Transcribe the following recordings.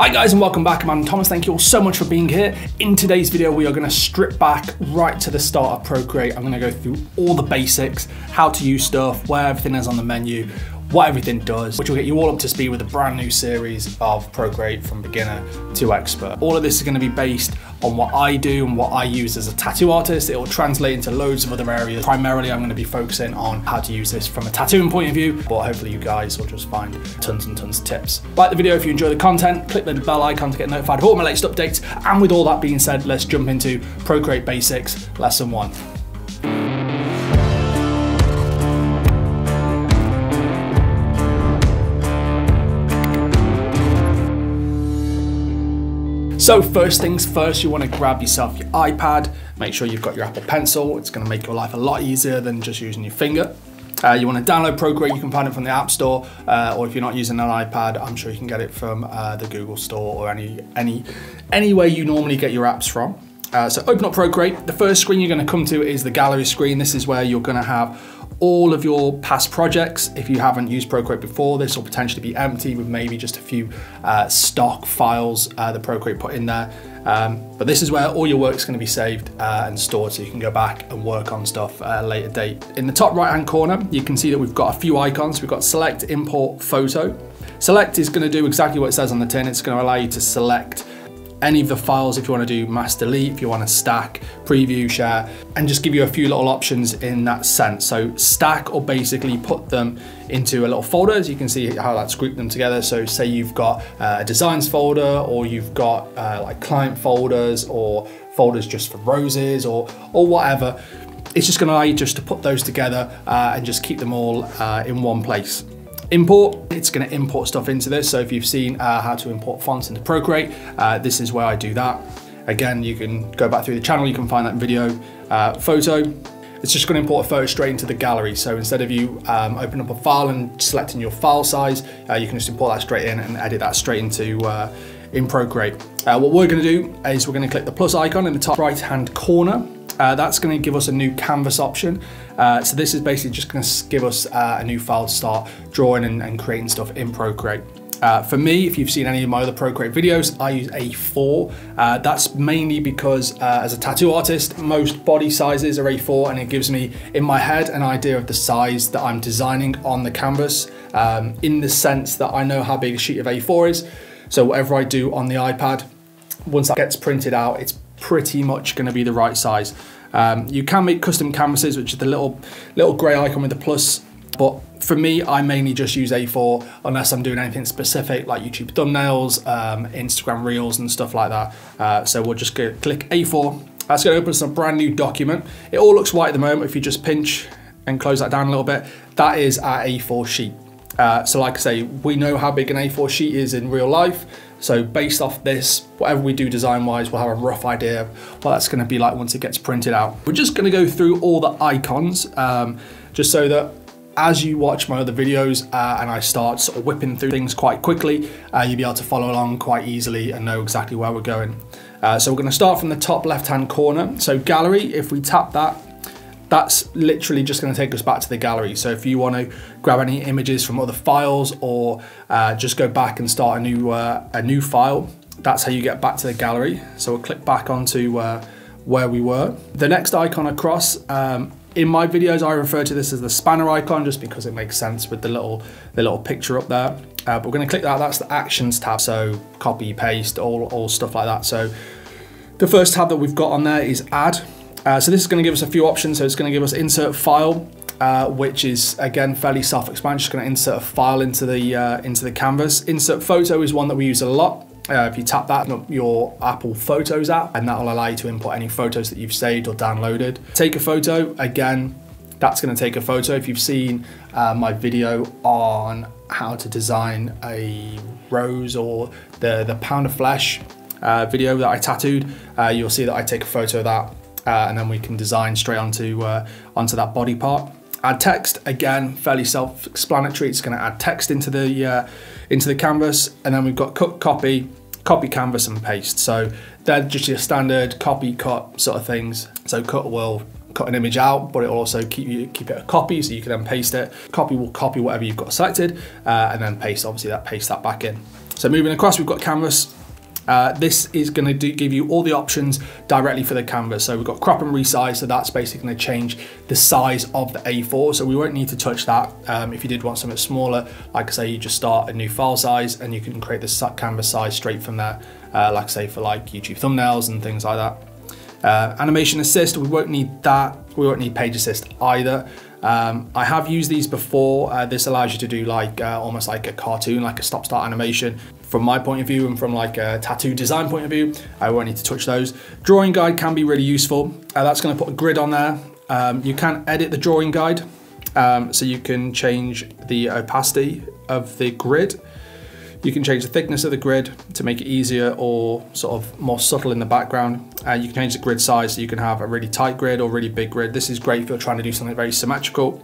Hi guys and welcome back, I'm Adam Thomas. Thank you all so much for being here. In today's video, we are gonna strip back right to the start of Procreate. I'm gonna go through all the basics, how to use stuff, where everything is on the menu, what everything does, which will get you all up to speed with a brand new series of Procreate from beginner to expert. All of this is gonna be based on what I do and what I use as a tattoo artist. It will translate into loads of other areas. Primarily, I'm gonna be focusing on how to use this from a tattooing point of view, but hopefully you guys will just find tons and tons of tips. Like the video if you enjoy the content, click the bell icon to get notified of all my latest updates. And with all that being said, let's jump into Procreate Basics Lesson 1. So first things first, you want to grab yourself your iPad, make sure you've got your Apple Pencil. It's going to make your life a lot easier than just using your finger. Uh, you want to download Procreate, you can find it from the App Store, uh, or if you're not using an iPad, I'm sure you can get it from uh, the Google Store or any any anywhere you normally get your apps from. Uh, so open up Procreate. The first screen you're going to come to is the gallery screen. This is where you're going to have all of your past projects. If you haven't used Procreate before, this will potentially be empty with maybe just a few uh, stock files uh, that Procreate put in there. Um, but this is where all your work is going to be saved uh, and stored so you can go back and work on stuff at a later date. In the top right hand corner, you can see that we've got a few icons. We've got select, import, photo. Select is going to do exactly what it says on the tin. It's going to allow you to select any of the files if you want to do mass delete, if you want to stack, preview, share, and just give you a few little options in that sense. So stack or basically put them into a little folder. As you can see how that's grouped them together. So say you've got uh, a designs folder or you've got uh, like client folders or folders just for roses or, or whatever. It's just gonna allow you just to put those together uh, and just keep them all uh, in one place. Import, it's gonna import stuff into this. So if you've seen uh, how to import fonts into Procreate, uh, this is where I do that. Again, you can go back through the channel, you can find that video. Uh, photo, it's just gonna import a photo straight into the gallery. So instead of you um, open up a file and selecting your file size, uh, you can just import that straight in and edit that straight into uh, in Procreate. Uh, what we're gonna do is we're gonna click the plus icon in the top right hand corner uh, that's going to give us a new canvas option. Uh, so this is basically just going to give us uh, a new file to start drawing and, and creating stuff in Procreate. Uh, for me, if you've seen any of my other Procreate videos, I use A4. Uh, that's mainly because uh, as a tattoo artist, most body sizes are A4 and it gives me in my head an idea of the size that I'm designing on the canvas um, in the sense that I know how big a sheet of A4 is. So whatever I do on the iPad, once that gets printed out, it's pretty much going to be the right size. Um, you can make custom canvases, which is the little little grey icon with the plus, but for me, I mainly just use A4 unless I'm doing anything specific like YouTube thumbnails, um, Instagram Reels and stuff like that. Uh, so we'll just go, click A4. That's going to open some brand new document. It all looks white at the moment. If you just pinch and close that down a little bit, that is our A4 sheet. Uh, so like I say, we know how big an A4 sheet is in real life. So based off this, whatever we do design wise, we'll have a rough idea of what that's gonna be like once it gets printed out. We're just gonna go through all the icons, um, just so that as you watch my other videos uh, and I start sort of whipping through things quite quickly, uh, you'll be able to follow along quite easily and know exactly where we're going. Uh, so we're gonna start from the top left-hand corner. So gallery, if we tap that, that's literally just going to take us back to the gallery. So if you want to grab any images from other files or uh, just go back and start a new uh, a new file, that's how you get back to the gallery. So we'll click back onto uh, where we were. The next icon across, um, in my videos, I refer to this as the spanner icon just because it makes sense with the little the little picture up there. Uh, but we're going to click that. That's the actions tab. So copy, paste, all all stuff like that. So the first tab that we've got on there is add. Uh, so this is going to give us a few options. So it's going to give us insert file, uh, which is again fairly self-explanatory. Just going to insert a file into the uh, into the canvas. Insert photo is one that we use a lot. Uh, if you tap that your Apple Photos app, and that will allow you to import any photos that you've saved or downloaded. Take a photo again. That's going to take a photo. If you've seen uh, my video on how to design a rose or the the pound of flesh video that I tattooed, you'll see that I take a photo of that uh, and then we can design straight onto, uh, onto that body part. Add text, again, fairly self-explanatory. It's gonna add text into the, uh, into the canvas, and then we've got cut, copy, copy canvas and paste. So they're just your standard copy cut sort of things. So cut will cut an image out, but it will also keep you keep it a copy, so you can then paste it. Copy will copy whatever you've got selected, uh, and then paste. Obviously, that paste that back in. So moving across, we've got canvas. Uh, this is going to give you all the options directly for the canvas. So we've got crop and resize, so that's basically going to change the size of the A4. So we won't need to touch that. Um, if you did want something smaller, like I say, you just start a new file size and you can create the canvas size straight from there. Uh, like I say, for like YouTube thumbnails and things like that. Uh, animation assist, we won't need that. We won't need page assist either. Um, I have used these before. Uh, this allows you to do like uh, almost like a cartoon, like a stop start animation. From my point of view and from like a tattoo design point of view, I won't need to touch those. Drawing guide can be really useful. Uh, that's gonna put a grid on there. Um, you can edit the drawing guide. Um, so you can change the opacity of the grid. You can change the thickness of the grid to make it easier or sort of more subtle in the background. Uh, you can change the grid size so you can have a really tight grid or really big grid. This is great if you're trying to do something very symmetrical.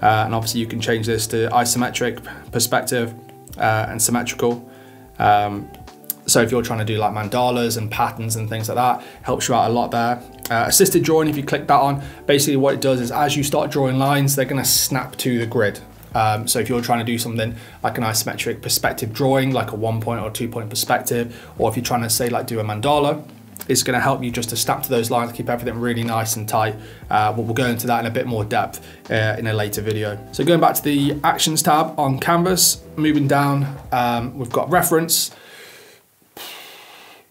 Uh, and obviously you can change this to isometric, perspective, uh, and symmetrical. Um, so if you're trying to do like mandalas and patterns and things like that, helps you out a lot there. Uh, assisted drawing, if you click that on, basically what it does is as you start drawing lines, they're gonna snap to the grid. Um, so if you're trying to do something like an isometric perspective drawing, like a one point or two point perspective, or if you're trying to say like do a mandala, it's going to help you just to snap to those lines, keep everything really nice and tight. Uh, but we'll go into that in a bit more depth uh, in a later video. So going back to the actions tab on canvas, moving down, um, we've got reference.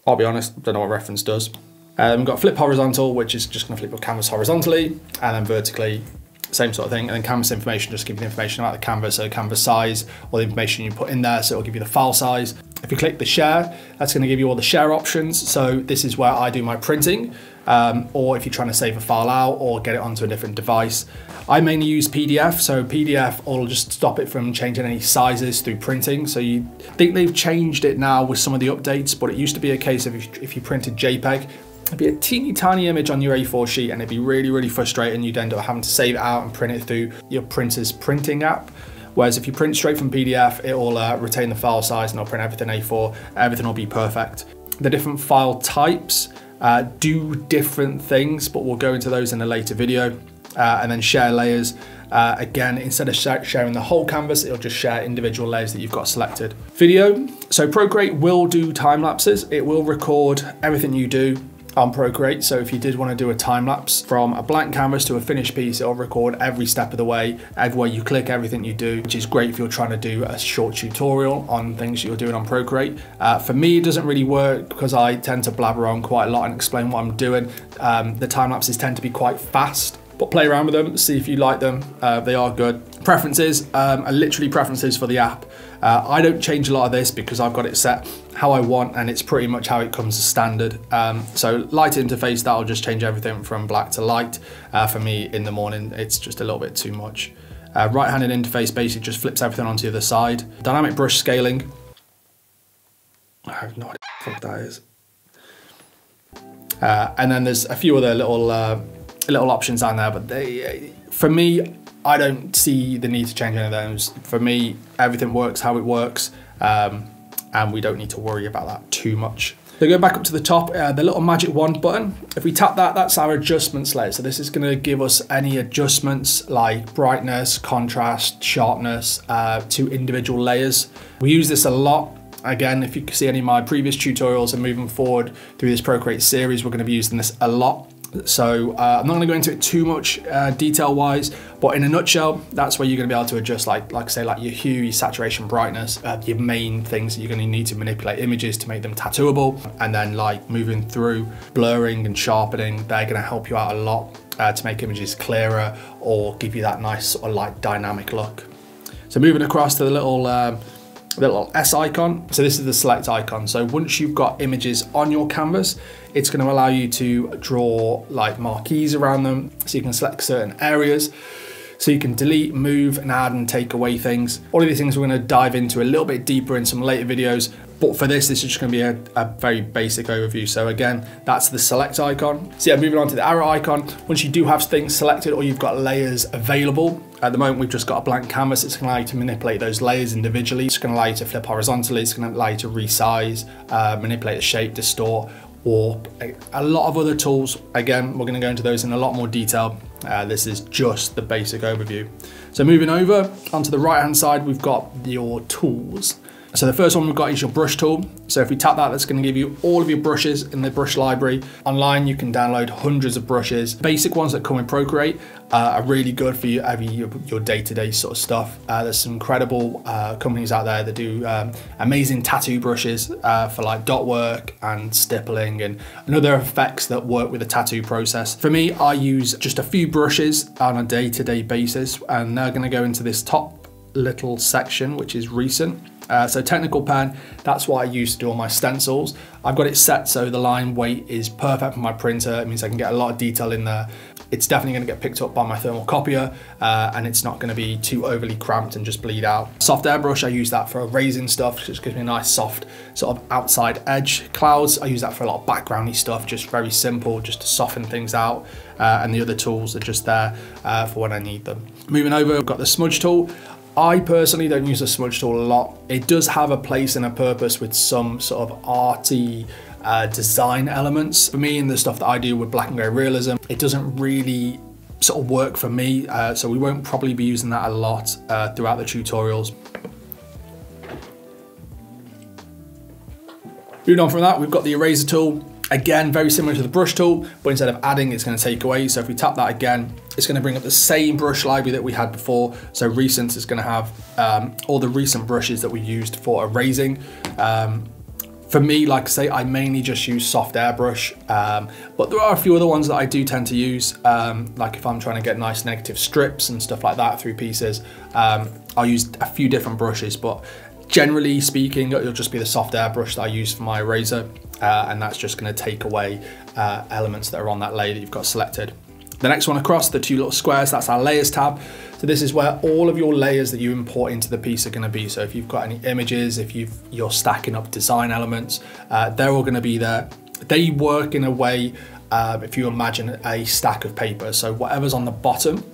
I'll be honest, don't know what reference does. Um, we've got flip horizontal, which is just going to flip your canvas horizontally, and then vertically same sort of thing. And then canvas information, just give you the information about the canvas, so canvas size, all the information you put in there, so it'll give you the file size. If you click the share, that's gonna give you all the share options. So this is where I do my printing, um, or if you're trying to save a file out or get it onto a different device. I mainly use PDF, so PDF will just stop it from changing any sizes through printing. So you think they've changed it now with some of the updates, but it used to be a case of if you printed JPEG, It'd be a teeny tiny image on your A4 sheet and it'd be really, really frustrating. You'd end up having to save it out and print it through your printer's printing app. Whereas if you print straight from PDF, it will uh, retain the file size and it'll print everything A4, everything will be perfect. The different file types uh, do different things, but we'll go into those in a later video. Uh, and then share layers. Uh, again, instead of sharing the whole canvas, it'll just share individual layers that you've got selected. Video, so Procreate will do time lapses. It will record everything you do on Procreate. So if you did want to do a time lapse from a blank canvas to a finished piece, it'll record every step of the way, everywhere you click, everything you do, which is great if you're trying to do a short tutorial on things you're doing on Procreate. Uh, for me, it doesn't really work because I tend to blabber on quite a lot and explain what I'm doing. Um, the time lapses tend to be quite fast but play around with them, see if you like them. Uh, they are good. Preferences um, are literally preferences for the app. Uh, I don't change a lot of this because I've got it set how I want and it's pretty much how it comes as standard. Um, so light interface, that'll just change everything from black to light. Uh, for me in the morning, it's just a little bit too much. Uh, right-handed interface basically just flips everything onto the other side. Dynamic brush scaling. I have no idea what that is. Uh, and then there's a few other little uh, little options down there, but they, for me, I don't see the need to change any of those. For me, everything works how it works, um, and we don't need to worry about that too much. So go back up to the top, uh, the little magic wand button. If we tap that, that's our adjustments layer. So this is gonna give us any adjustments like brightness, contrast, sharpness uh, to individual layers. We use this a lot Again, if you can see any of my previous tutorials and moving forward through this Procreate series, we're going to be using this a lot. So uh, I'm not going to go into it too much uh, detail wise, but in a nutshell, that's where you're going to be able to adjust like, like I say, like your hue, your saturation, brightness, uh, your main things that you're going to need to manipulate images to make them tattooable. And then like moving through blurring and sharpening, they're going to help you out a lot uh, to make images clearer or give you that nice sort of like dynamic look. So moving across to the little um, little S icon. So this is the select icon. So once you've got images on your canvas, it's going to allow you to draw like marquees around them. So you can select certain areas. So you can delete, move and add and take away things. All of these things we're going to dive into a little bit deeper in some later videos. But for this, this is just going to be a, a, very basic overview. So again, that's the select icon. So yeah, moving on to the arrow icon. Once you do have things selected or you've got layers available, at the moment we've just got a blank canvas. It's going to allow you to manipulate those layers individually. It's going to allow you to flip horizontally. It's going to allow you to resize, uh, manipulate the shape, distort, warp, a lot of other tools. Again, we're going to go into those in a lot more detail. Uh, this is just the basic overview. So moving over onto the right hand side, we've got your tools. So the first one we've got is your brush tool. So if we tap that, that's gonna give you all of your brushes in the brush library. Online, you can download hundreds of brushes. Basic ones that come in Procreate uh, are really good for your, your day-to-day -day sort of stuff. Uh, there's some incredible uh, companies out there that do um, amazing tattoo brushes uh, for like dot work and stippling and, and other effects that work with the tattoo process. For me, I use just a few brushes on a day-to-day -day basis and they're gonna go into this top little section, which is recent. Uh, so technical pen, that's what I use to do all my stencils. I've got it set so the line weight is perfect for my printer. It means I can get a lot of detail in there. It's definitely gonna get picked up by my thermal copier uh, and it's not gonna be too overly cramped and just bleed out. Soft airbrush, I use that for erasing stuff, just gives me a nice soft sort of outside edge. Clouds, I use that for a lot of backgroundy stuff, just very simple, just to soften things out. Uh, and the other tools are just there uh, for when I need them. Moving over, I've got the smudge tool. I personally don't use the smudge tool a lot. It does have a place and a purpose with some sort of arty uh, design elements. For me and the stuff that I do with black and grey realism, it doesn't really sort of work for me. Uh, so we won't probably be using that a lot uh, throughout the tutorials. Moving on from that, we've got the eraser tool. Again, very similar to the brush tool, but instead of adding, it's gonna take away. So if we tap that again, it's gonna bring up the same brush library that we had before. So recent is gonna have um, all the recent brushes that we used for erasing. Um, for me, like I say, I mainly just use soft airbrush, um, but there are a few other ones that I do tend to use. Um, like if I'm trying to get nice negative strips and stuff like that through pieces, um, I'll use a few different brushes, but generally speaking, it'll just be the soft airbrush that I use for my eraser uh, and that's just gonna take away uh, elements that are on that layer that you've got selected. The next one across, the two little squares, that's our layers tab. So this is where all of your layers that you import into the piece are gonna be. So if you've got any images, if you are stacking up design elements, uh, they're all gonna be there. They work in a way, uh, if you imagine a stack of paper. So whatever's on the bottom,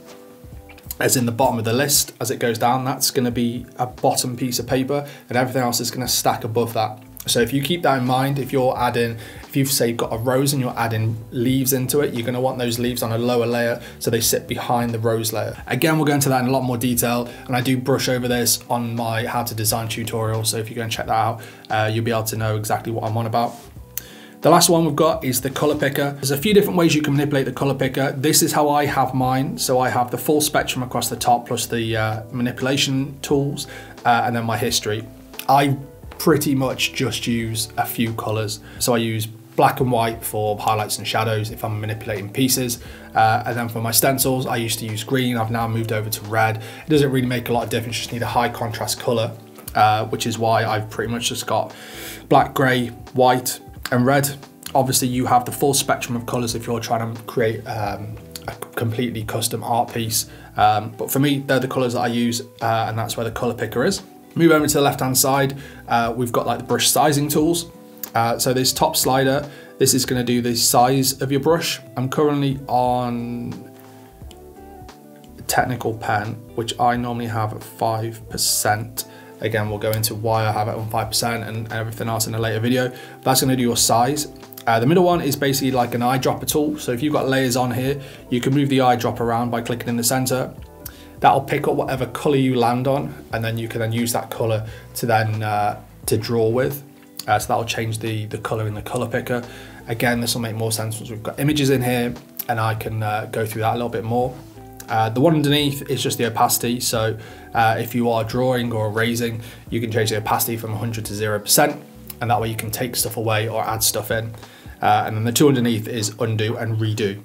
as in the bottom of the list, as it goes down, that's gonna be a bottom piece of paper and everything else is gonna stack above that. So if you keep that in mind, if you're adding, if you've say got a rose and you're adding leaves into it, you're gonna want those leaves on a lower layer so they sit behind the rose layer. Again, we'll go into that in a lot more detail and I do brush over this on my how to design tutorial. So if you go and check that out, uh, you'll be able to know exactly what I'm on about. The last one we've got is the color picker. There's a few different ways you can manipulate the color picker. This is how I have mine. So I have the full spectrum across the top plus the uh, manipulation tools uh, and then my history. I pretty much just use a few colors. So I use black and white for highlights and shadows if I'm manipulating pieces. Uh, and then for my stencils, I used to use green. I've now moved over to red. It doesn't really make a lot of difference, just need a high contrast color, uh, which is why I've pretty much just got black, gray, white, and red. Obviously you have the full spectrum of colors if you're trying to create um, a completely custom art piece. Um, but for me, they're the colors that I use uh, and that's where the color picker is. Move over to the left-hand side, uh, we've got like the brush sizing tools. Uh, so this top slider, this is gonna do the size of your brush. I'm currently on technical pen, which I normally have at 5%. Again, we'll go into why I have it on 5% and, everything else in a later video. That's gonna do your size. Uh, the middle one is basically like an eyedropper tool. So if you've got layers on here, you can move the eyedropper around by clicking in the center that'll pick up whatever color you land on and then you can then use that color to then uh, to draw with uh, so that'll change the the color in the color picker again this will make more sense once we've got images in here and I can uh, go through that a little bit more uh, the one underneath is just the opacity so uh, if you are drawing or erasing you can change the opacity from 100 to 0% and that way you can take stuff away or add stuff in. Uh, and then the two underneath is undo and redo.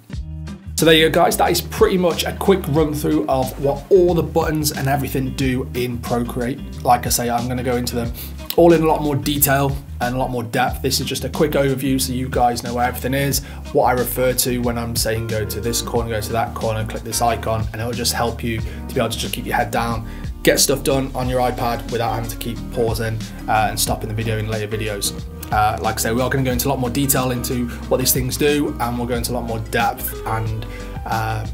So there you go guys, that is pretty much a quick run through of what all the buttons and everything do in Procreate. Like I say, I'm gonna go into them all in a lot more detail and a lot more depth. This is just a quick overview so you guys know where everything is, what I refer to when I'm saying go to this corner, go to that corner, click this icon, and it'll just help you to be able to just keep your head down, get stuff done on your iPad without having to keep pausing uh, and stopping the video in later videos. Uh, like I say, we are going to go into a lot more detail into what these things do, and we'll go into a lot more depth and uh,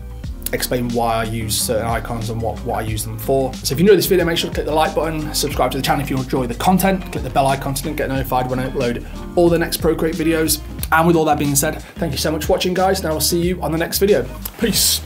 explain why I use certain icons and what, what I use them for. So if you enjoyed this video, make sure to click the like button, subscribe to the channel if you enjoy the content, click the bell icon to get notified when I upload all the next Procreate videos. And with all that being said, thank you so much for watching guys, and I will see you on the next video. Peace.